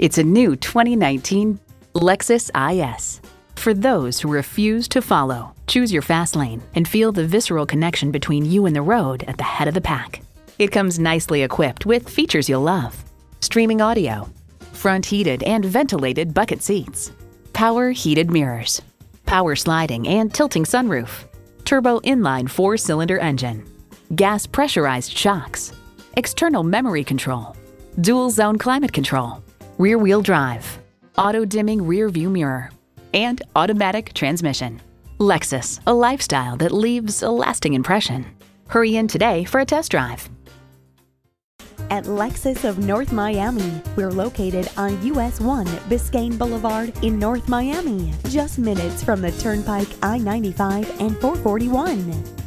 It's a new 2019 Lexus IS. For those who refuse to follow, choose your fast lane and feel the visceral connection between you and the road at the head of the pack. It comes nicely equipped with features you'll love streaming audio, front heated and ventilated bucket seats, power heated mirrors, power sliding and tilting sunroof, turbo inline four cylinder engine, gas pressurized shocks, external memory control, dual zone climate control, rear wheel drive, auto dimming rear view mirror, and automatic transmission. Lexus, a lifestyle that leaves a lasting impression. Hurry in today for a test drive. At Lexus of North Miami, we're located on US 1 Biscayne Boulevard in North Miami, just minutes from the Turnpike I 95 and 441.